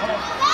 こ。